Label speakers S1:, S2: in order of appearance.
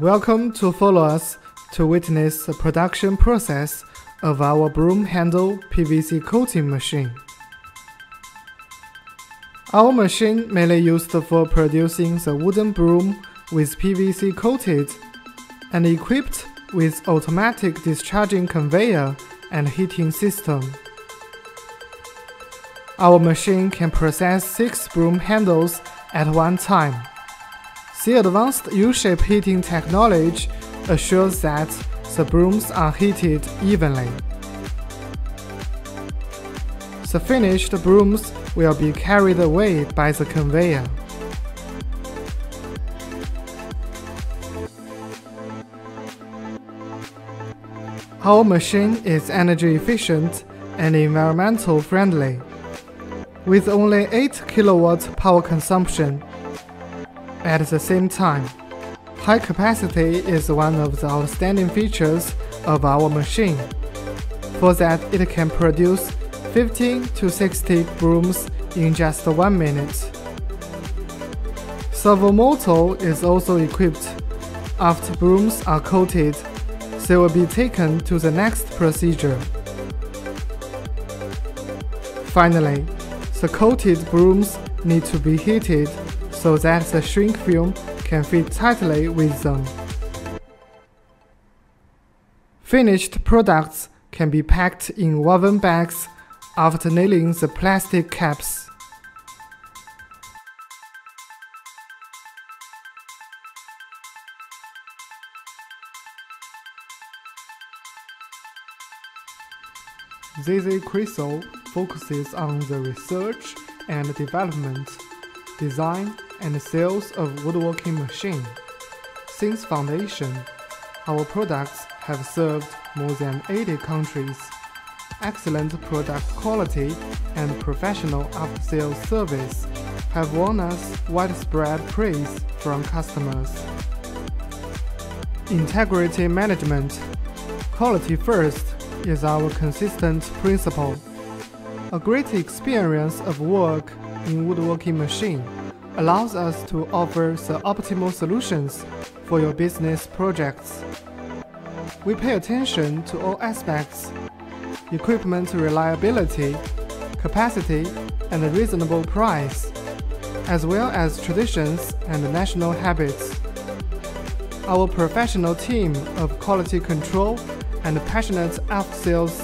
S1: Welcome to follow us to witness the production process of our broom handle PVC coating machine. Our machine mainly used for producing the wooden broom with PVC coated and equipped with automatic discharging conveyor and heating system. Our machine can process six broom handles at one time. The advanced U-shape heating technology assures that the brooms are heated evenly. The finished brooms will be carried away by the conveyor. Our machine is energy efficient and environmental friendly. With only 8 kW power consumption, at the same time, high capacity is one of the outstanding features of our machine, for that it can produce 15 to 60 brooms in just one minute. Servo motor is also equipped. After brooms are coated, they will be taken to the next procedure. Finally, the coated brooms need to be heated so that the shrink film can fit tightly with them. Finished products can be packed in woven bags after nailing the plastic caps. ZZ Crystal focuses on the research and development, design, and sales of woodworking machine. Since foundation, our products have served more than 80 countries. Excellent product quality and professional after-sales service have won us widespread praise from customers. Integrity management. Quality first is our consistent principle. A great experience of work in woodworking machine allows us to offer the optimal solutions for your business projects. We pay attention to all aspects equipment reliability, capacity, and a reasonable price, as well as traditions and national habits. Our professional team of quality control and passionate after sales